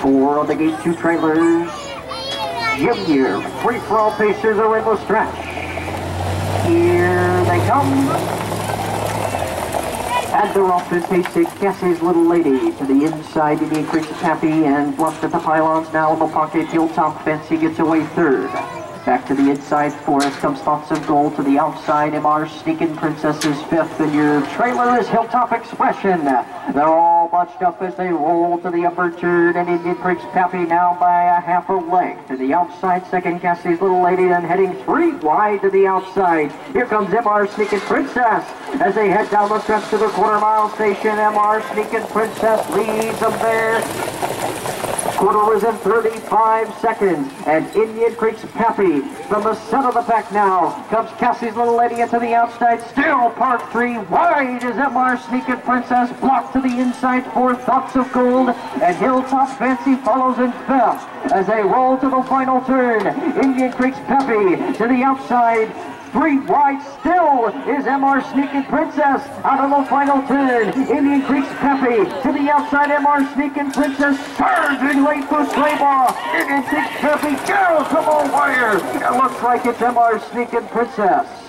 Four on the gate two trailers. Junior, free for all pacers are in the stretch. Here they come. And they're off pace six. Cassie's Little Lady to the inside. Indian Creek's Happy and bluffed at the pylons now. The pocket hilltop Fancy gets away third. Back to the inside, Forest comes Thoughts of Gold to the outside. MR Sneakin Princess is fifth, and your trailer is Hilltop Expression. They're all bunched up as they roll to the upper turn, and Indian Creek's Pappy now by a half a length. To the outside, second Cassie's Little Lady, then heading three wide to the outside. Here comes MR Sneakin Princess as they head down the stretch to the quarter mile station. MR Sneakin Princess leads them there. Quarter was in 35 seconds, and Indian Creek's Pappy from the center of the pack now comes Cassie's Little Lady into the outside. Still part three wide as MR Sneakin Princess blocked to the inside for Thoughts of Gold, and Hilltop Fancy follows in fifth as they roll to the final turn. Indian Creek's Pappy to the outside. Three wide still is MR Sneakin Princess out of the final turn. Indian Creek's To the outside. MR Sneakin Princess surging late for Slaybaugh. Indian Creek's Peppy goes from a wire. It looks like it's MR Sneakin Princess.